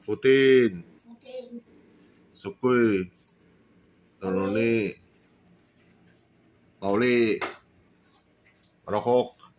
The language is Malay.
Fourteen. Fourteen. Suku. Tononi. Pauli. Rokok.